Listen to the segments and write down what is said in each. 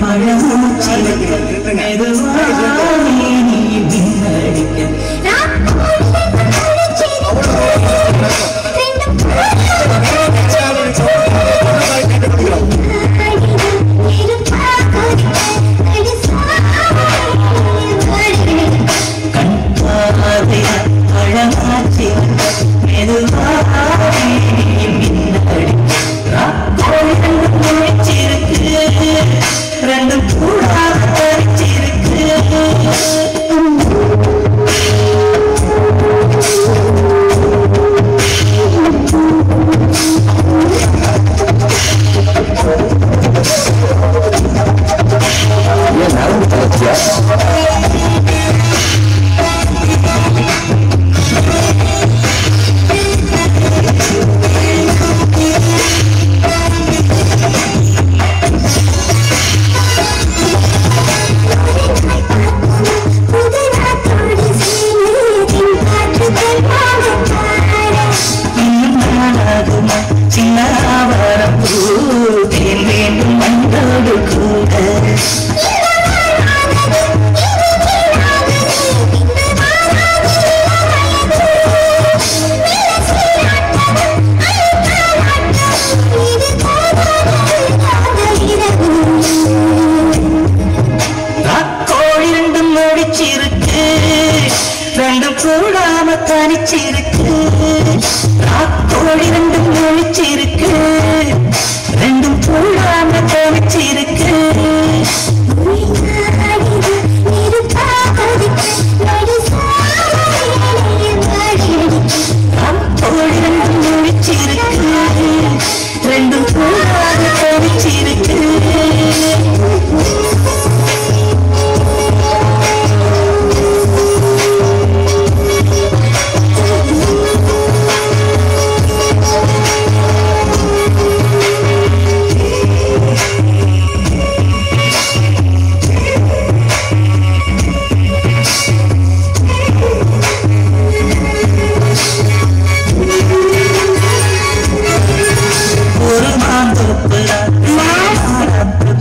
പഴം ചെയ്ത് சூடாம தனிச்சிருக்கு. ராத்தோடி ரெண்டும் ஒழிச்சிருக்கு.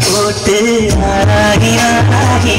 போட்டு நாராகி நாராகி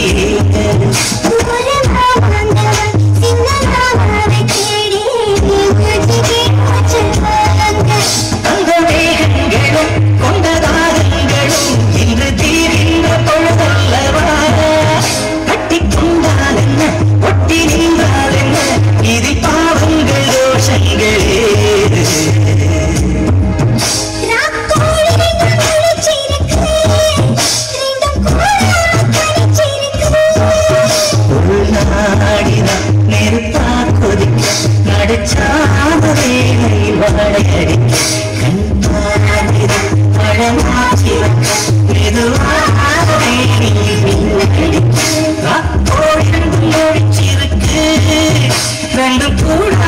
locura.